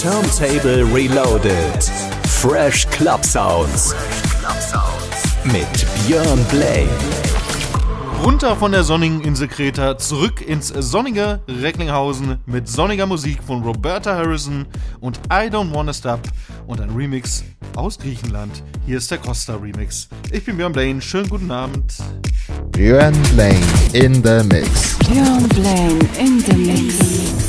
Turntable Reloaded. Fresh Club Sounds. Mit Björn Blaine. Runter von der sonnigen Insel Kreta, zurück ins sonnige Recklinghausen mit sonniger Musik von Roberta Harrison und I Don't Wanna Stop und ein Remix aus Griechenland. Hier ist der Costa Remix. Ich bin Björn Blaine, schönen guten Abend. Björn Blaine in the Mix. Björn Blaine in the Mix.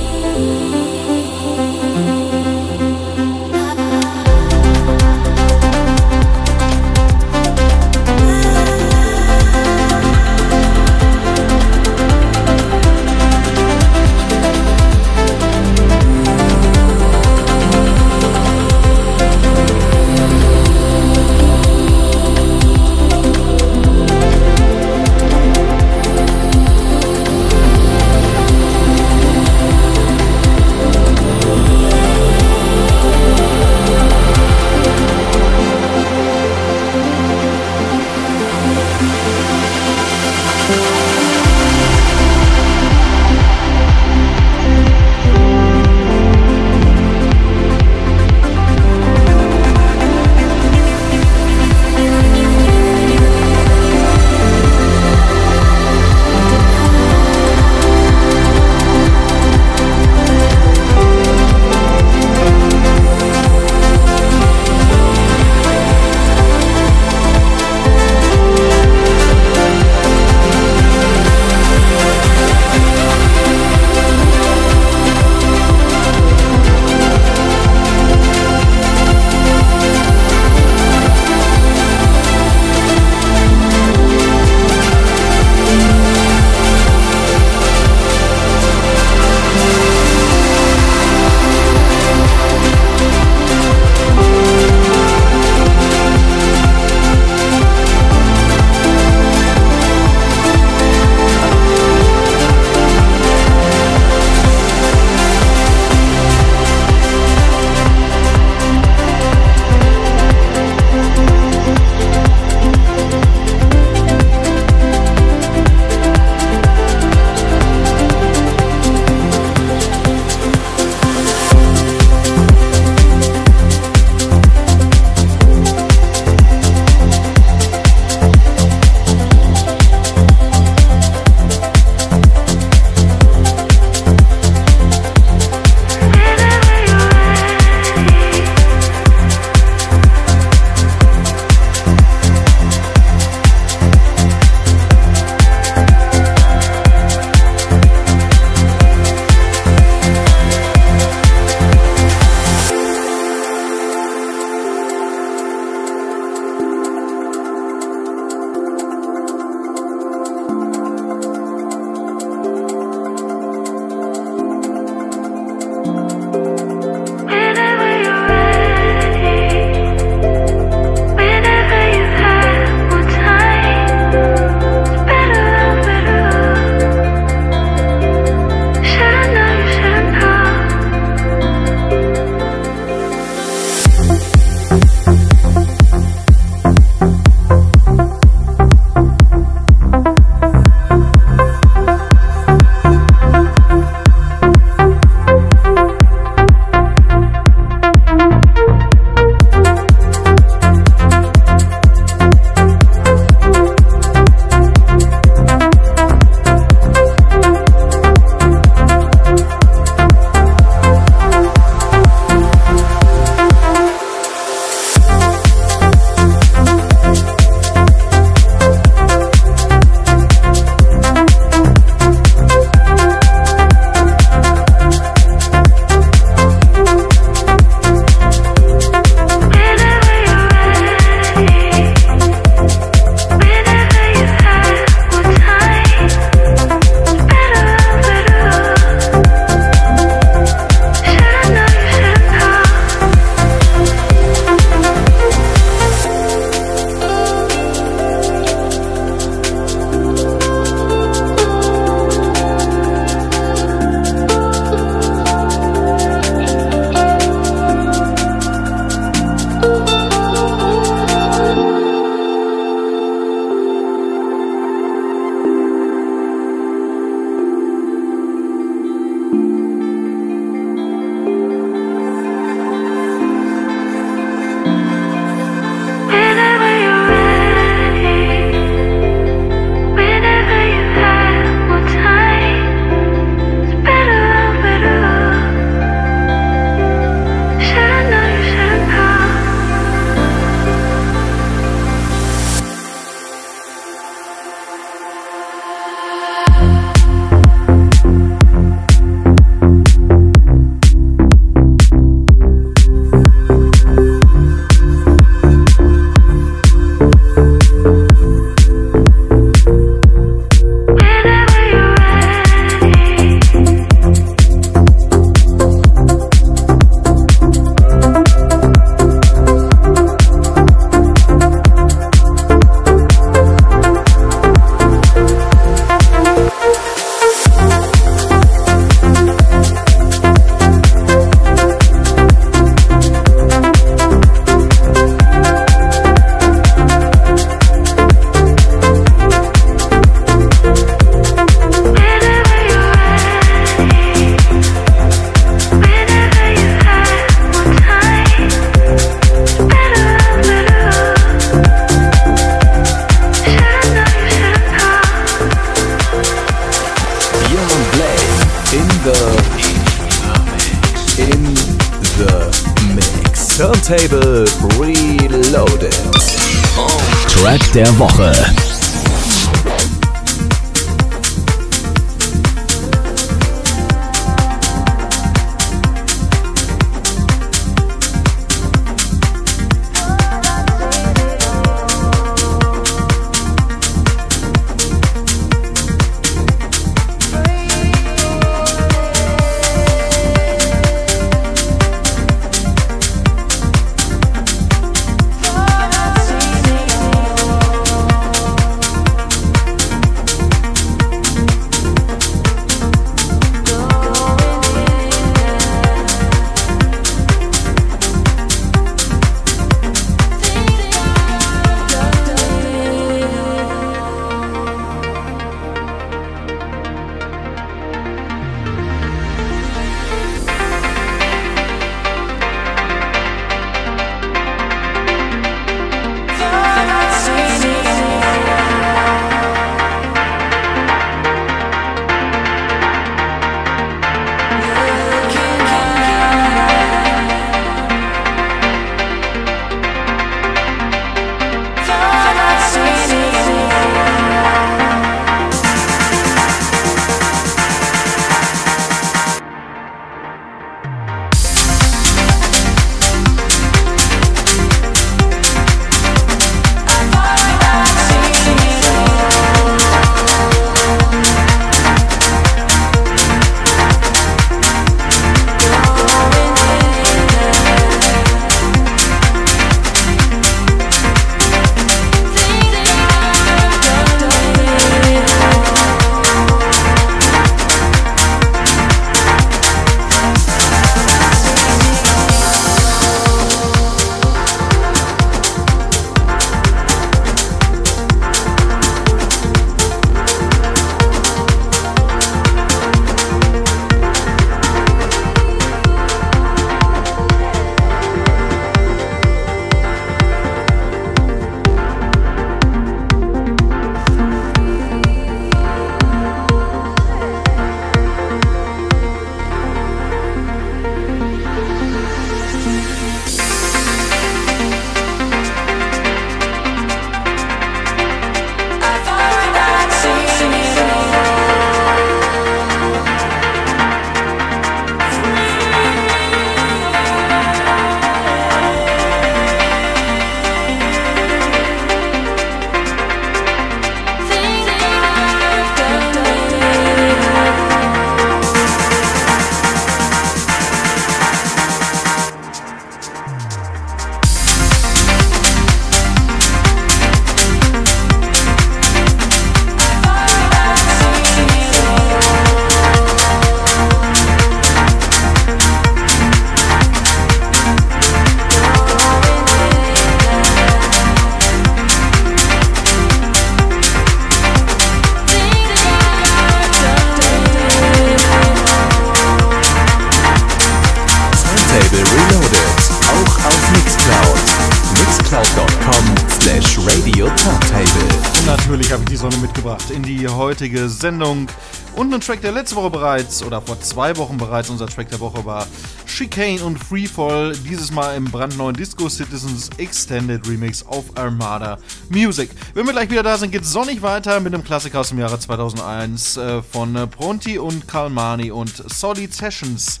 Sendung. Und ein Track, der letzte Woche bereits oder vor zwei Wochen bereits unser Track der Woche war. Chicane und Freefall, dieses Mal im brandneuen Disco Citizens Extended Remix auf Armada Music. Wenn wir gleich wieder da sind, geht es sonnig weiter mit einem Klassiker aus dem Jahre 2001 äh, von Pronti und Kalmani und Solid Sessions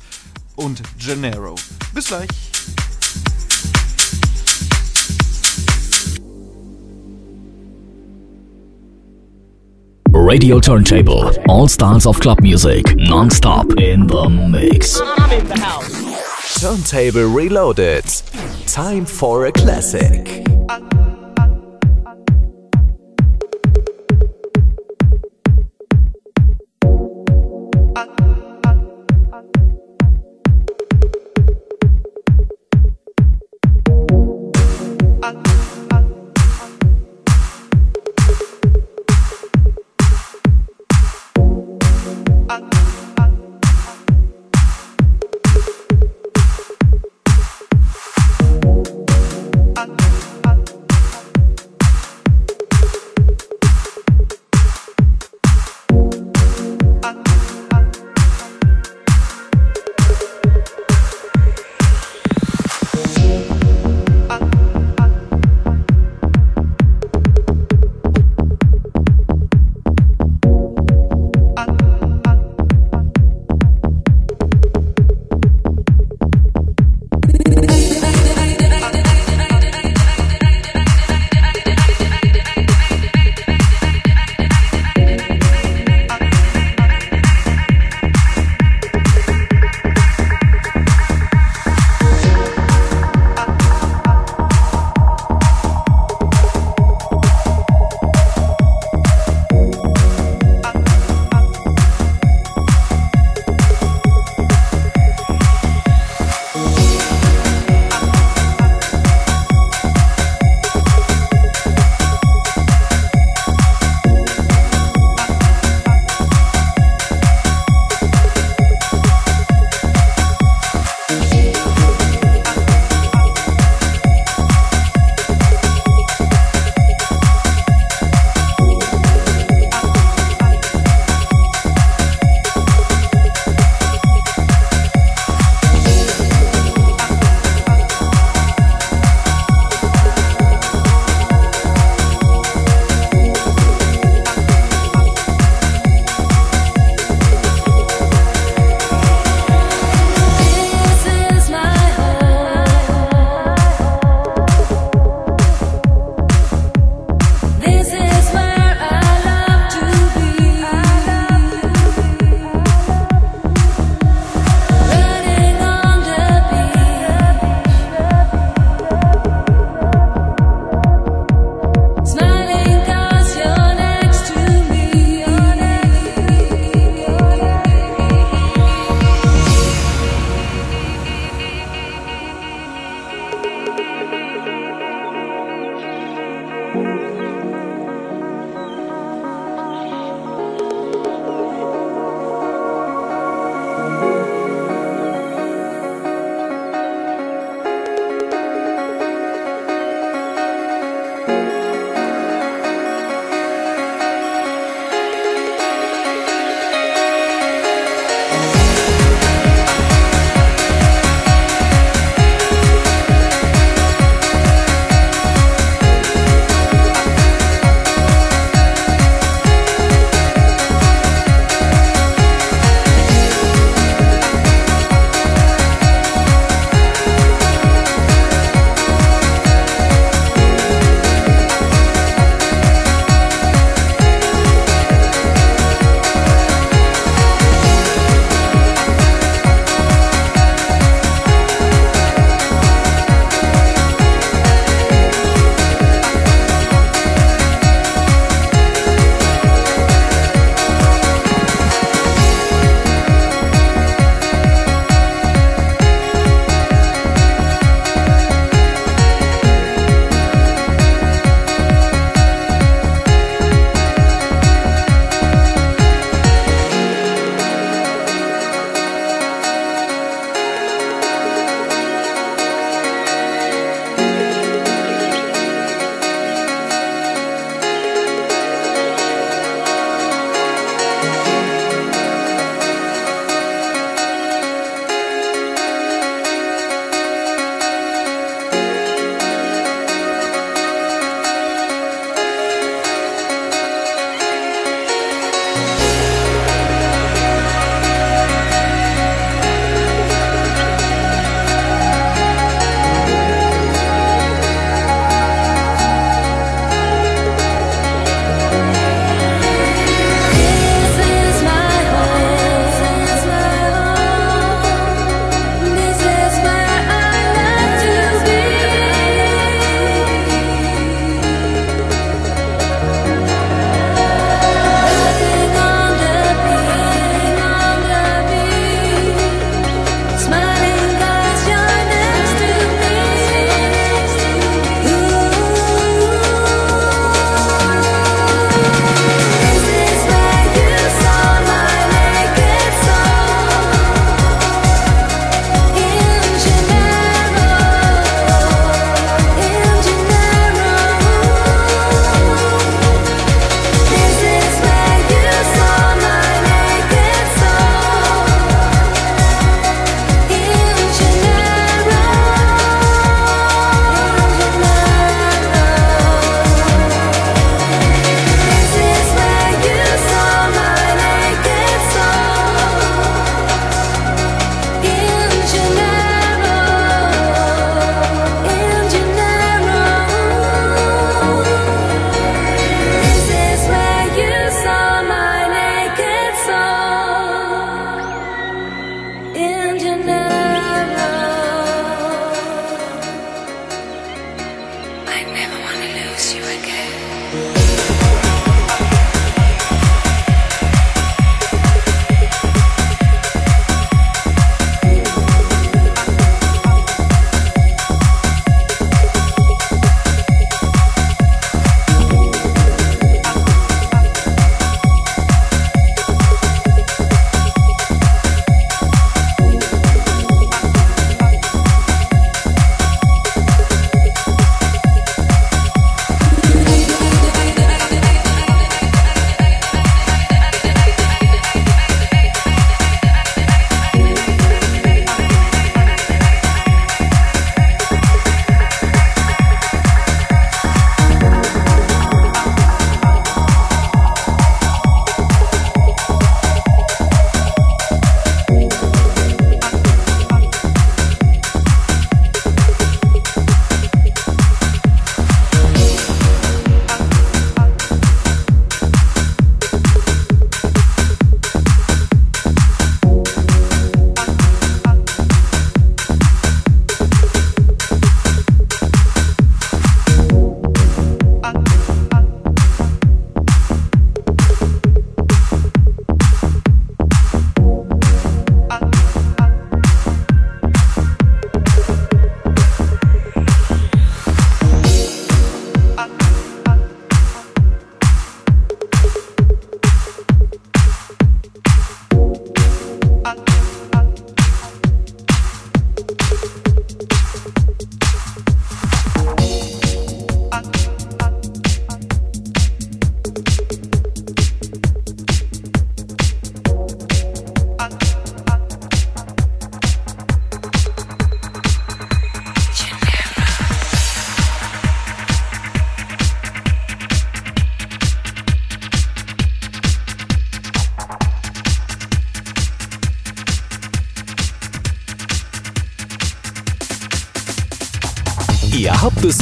und Gennaro. Bis gleich. Radio Turntable. All styles of club music. Non-stop in the mix. Turntable Reloaded. Time for a classic. Ihr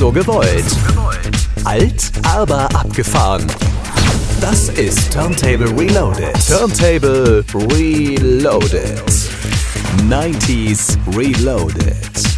so gewollt. Alt, aber abgefahren. Das ist Turntable Reloaded. Turntable Reloaded. 90s Reloaded.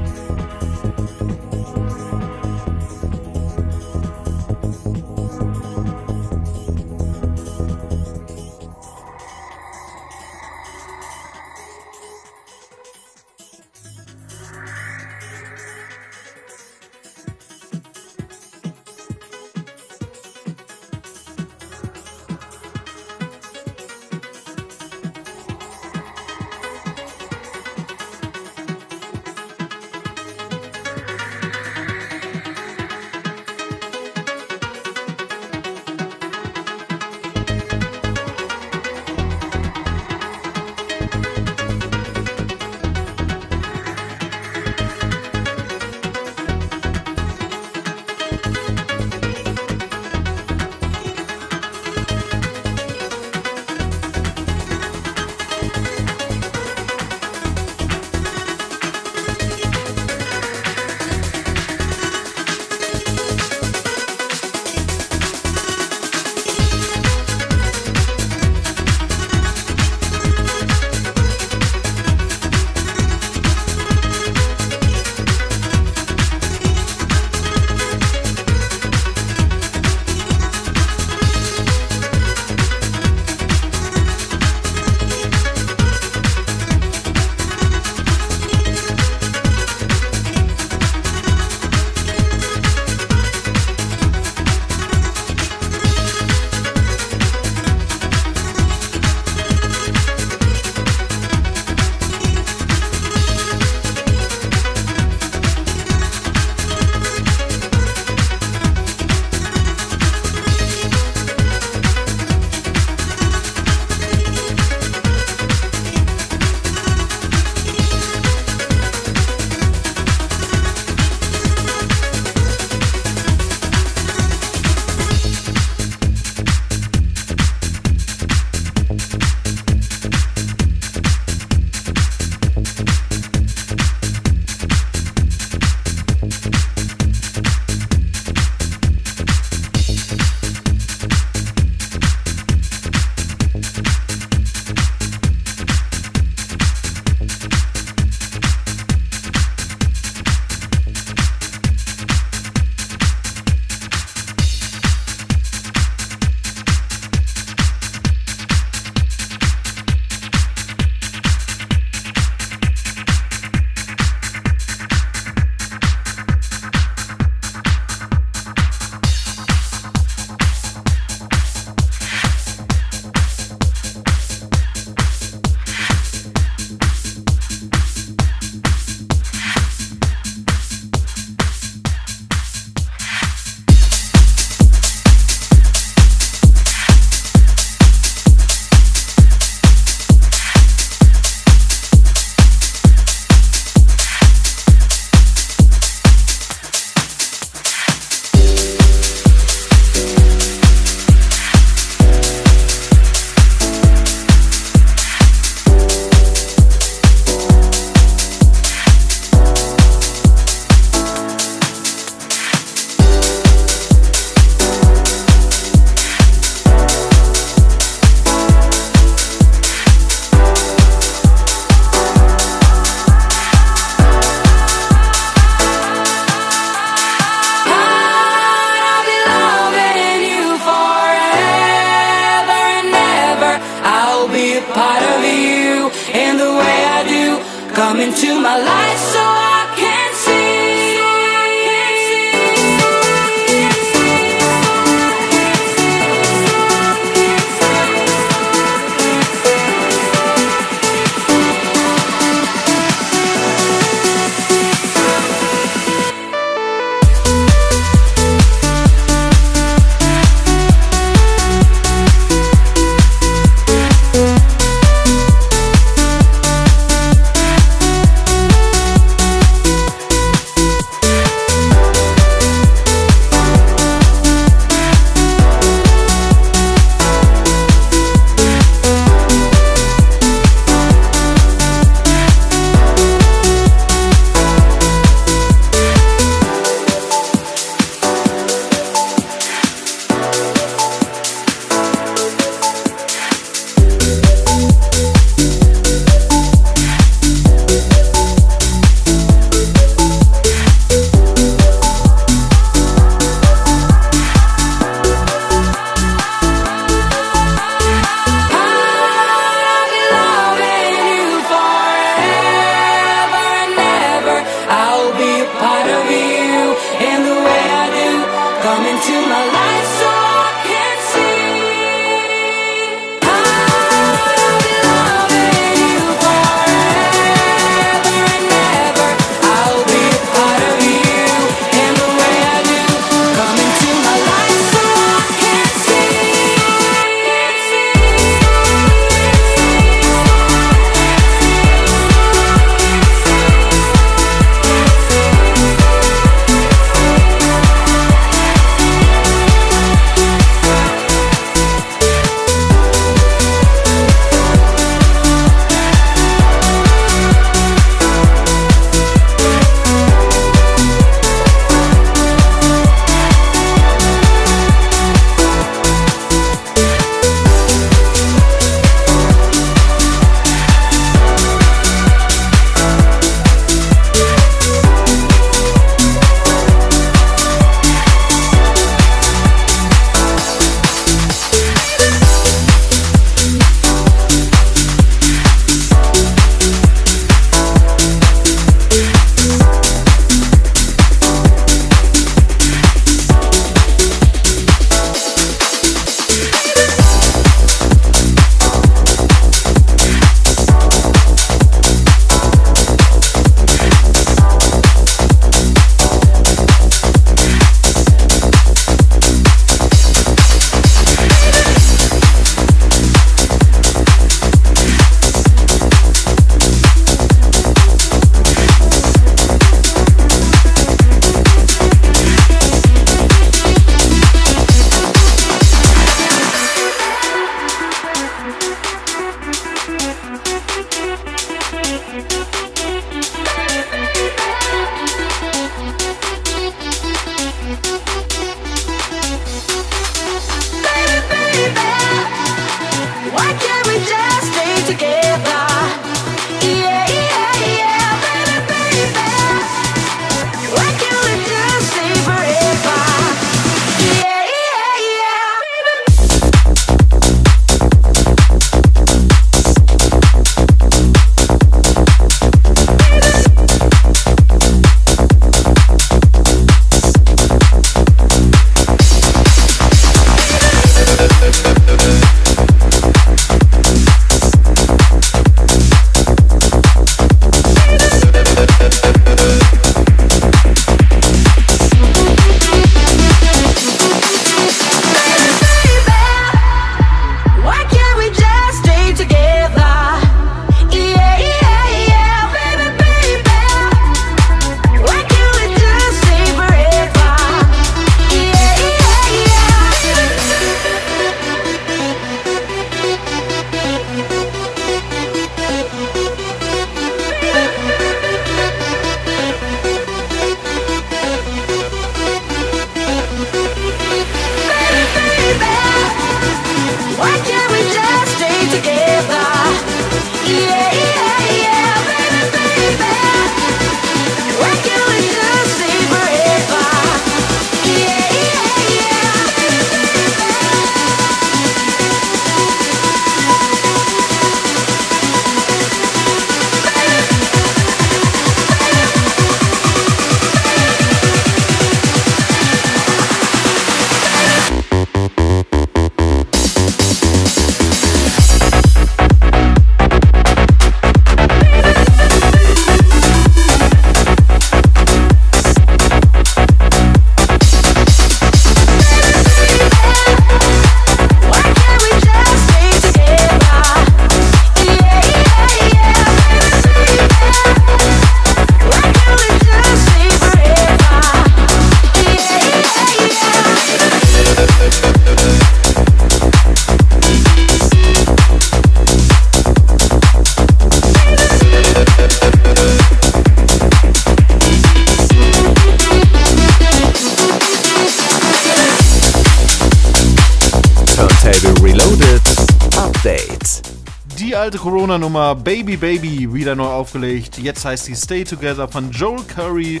Corona-Nummer Baby Baby wieder neu aufgelegt. Jetzt heißt sie Stay Together von Joel Curry,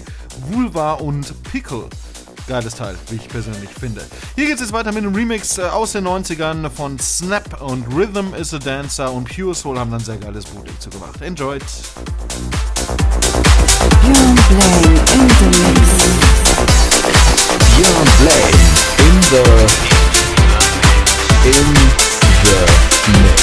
Vulva und Pickle. Geiles Teil, wie ich persönlich finde. Hier geht es jetzt weiter mit einem Remix äh, aus den 90ern von Snap und Rhythm is a Dancer und Pure Soul haben dann sehr geiles Bootleg zu gemacht. Enjoyed! Björn Blay in the mix. Björn Blay in the in the mix.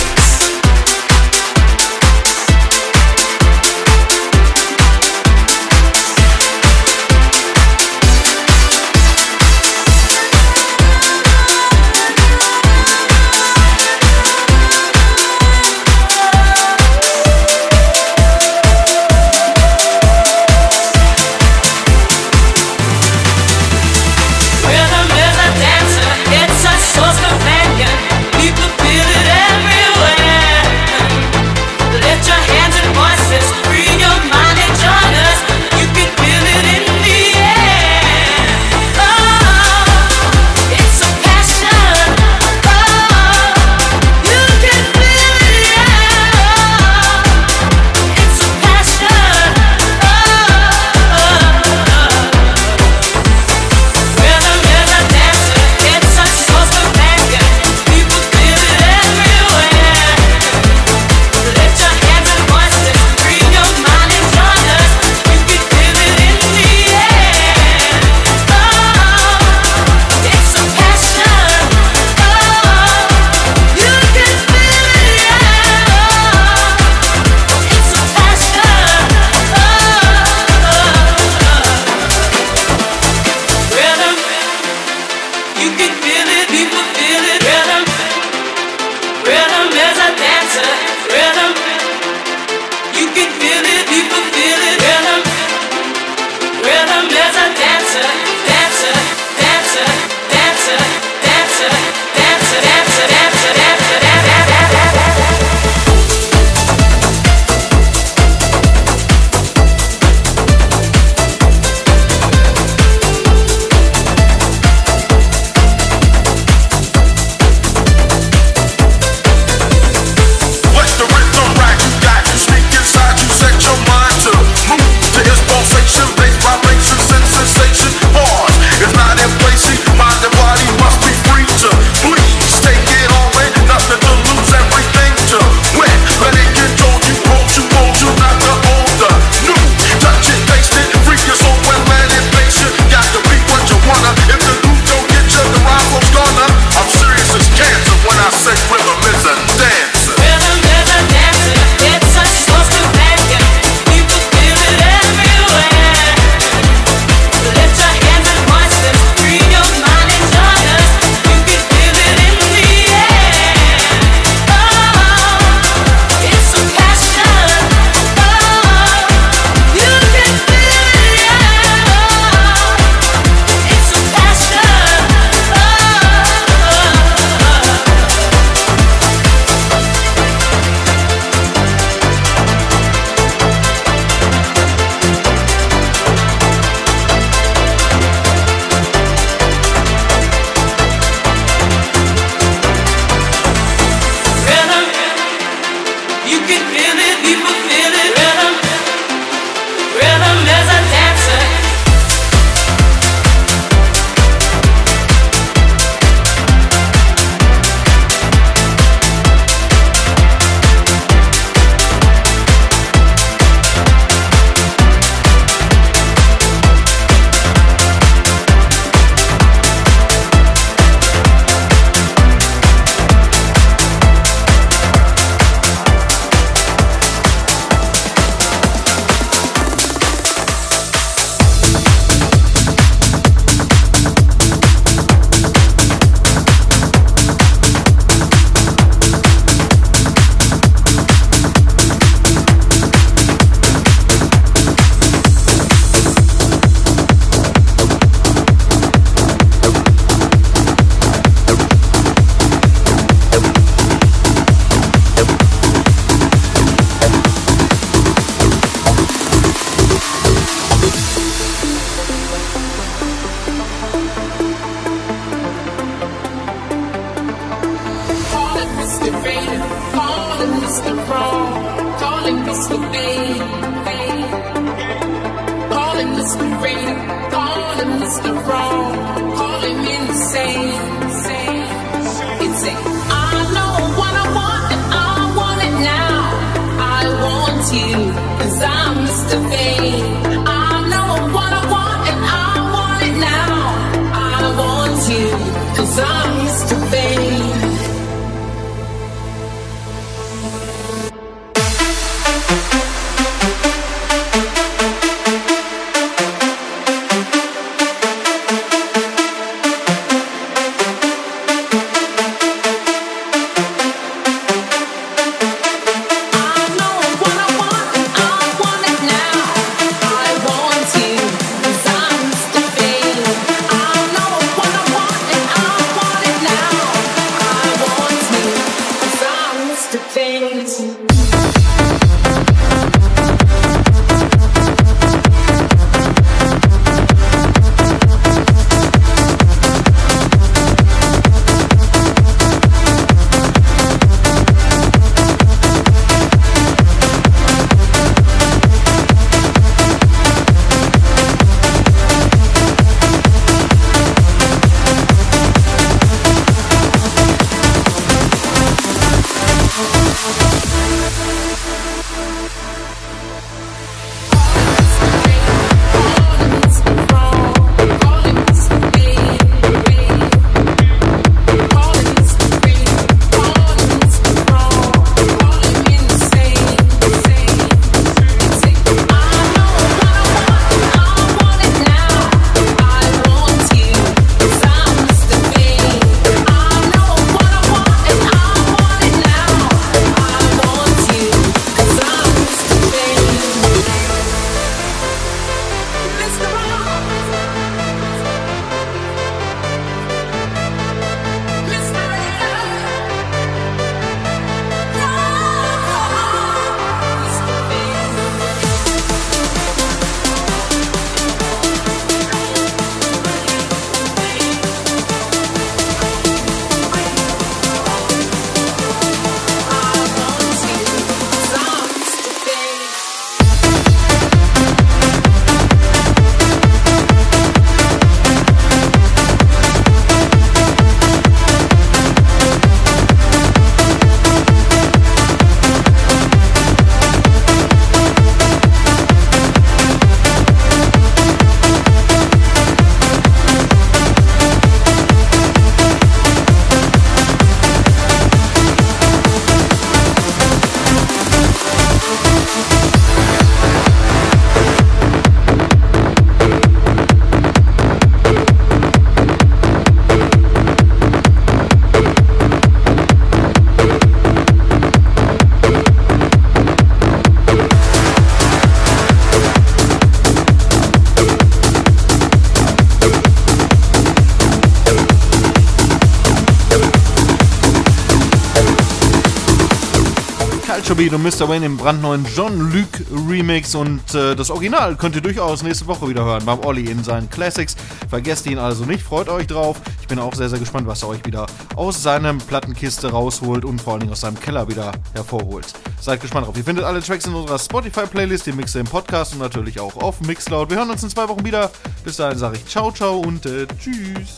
Culture Beat und Mr. Wayne im brandneuen John Luke Remix und äh, das Original könnt ihr durchaus nächste Woche wieder hören beim Olli in seinen Classics. Vergesst ihn also nicht, freut euch drauf. Ich bin auch sehr, sehr gespannt, was er euch wieder aus seinem Plattenkiste rausholt und vor allen Dingen aus seinem Keller wieder hervorholt. Seid gespannt drauf. Ihr findet alle Tracks in unserer Spotify-Playlist, den Mixer im Podcast und natürlich auch auf Mixcloud. Wir hören uns in zwei Wochen wieder. Bis dahin sage ich ciao, ciao und äh, tschüss.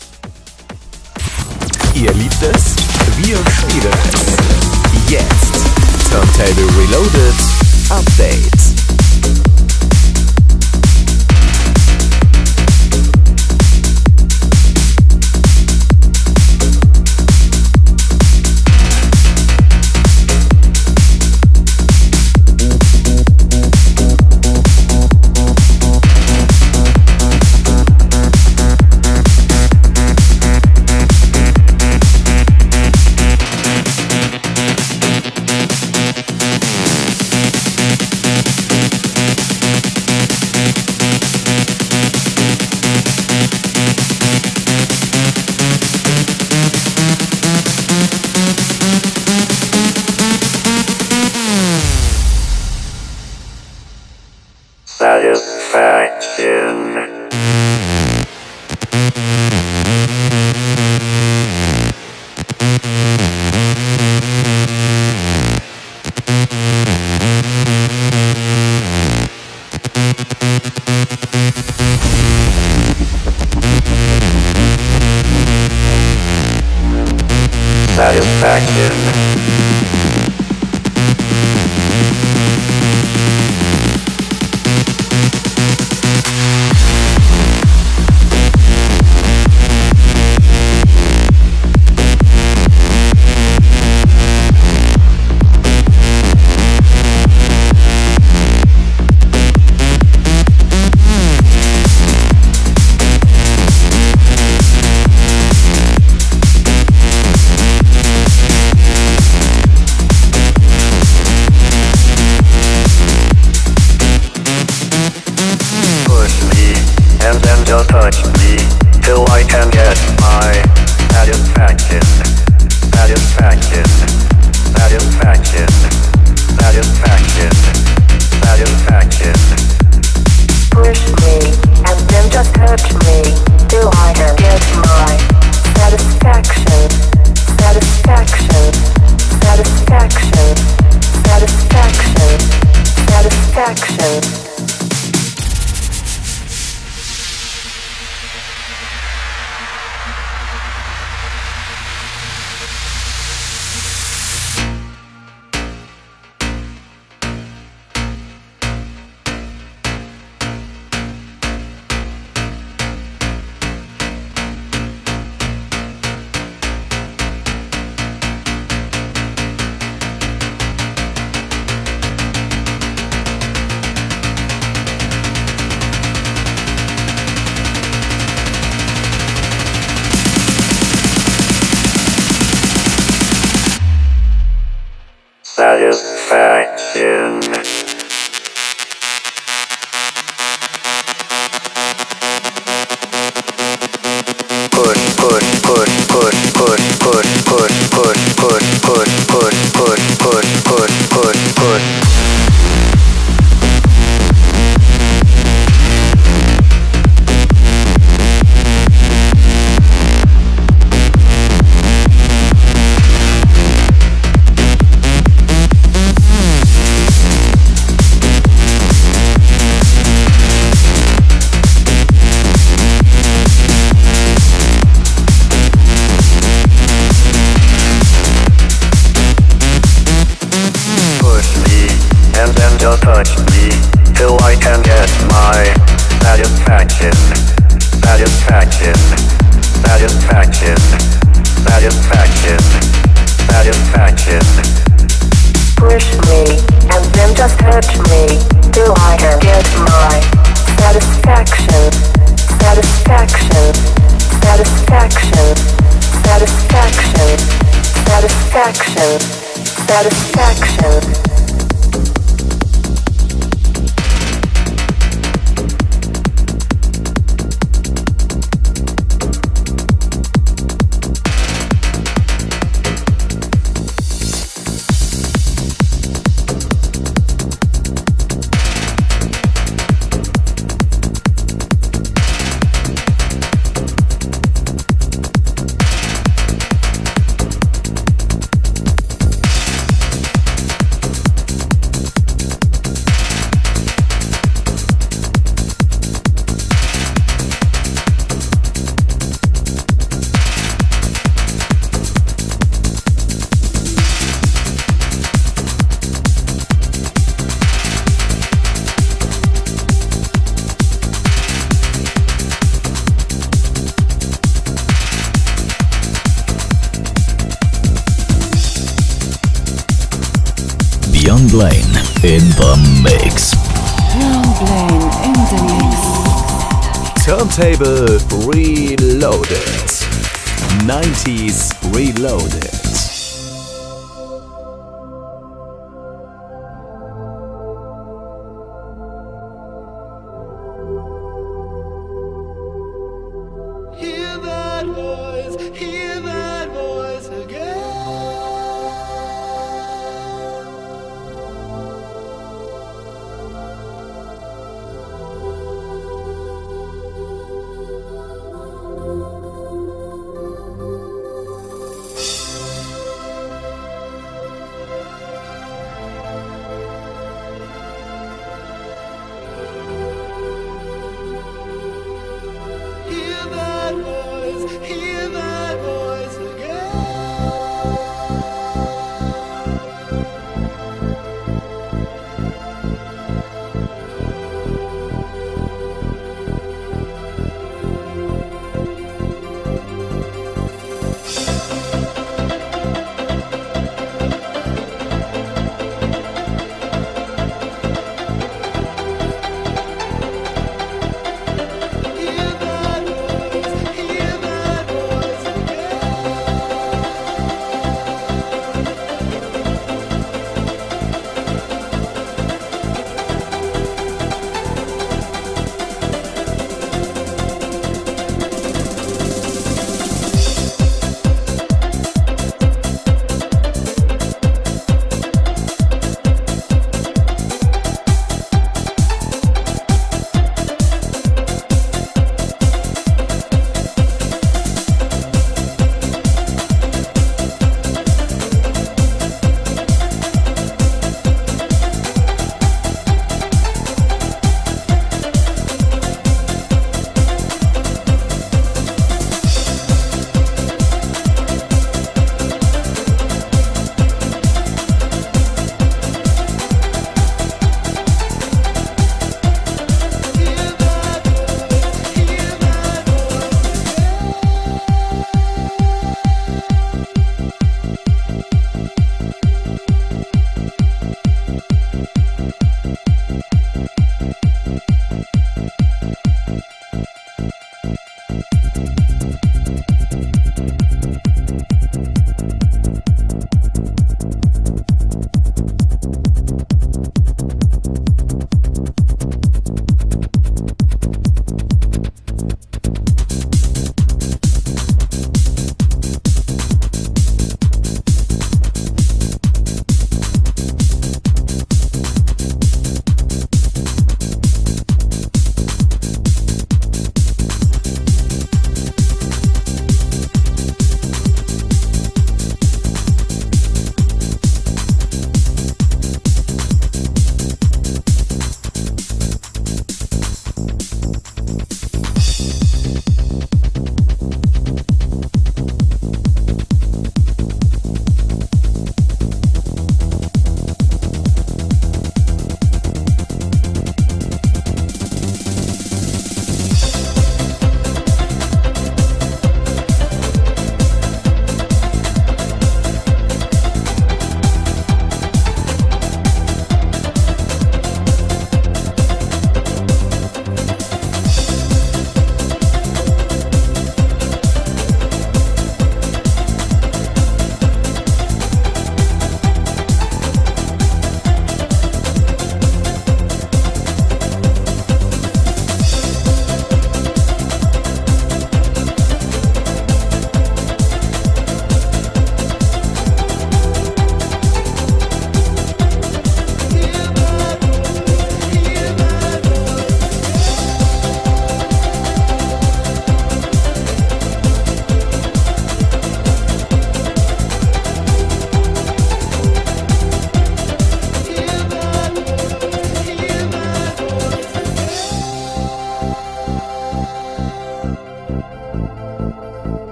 Ihr liebt es? Wir spielen es. Jetzt. Turntable Reloaded. Update.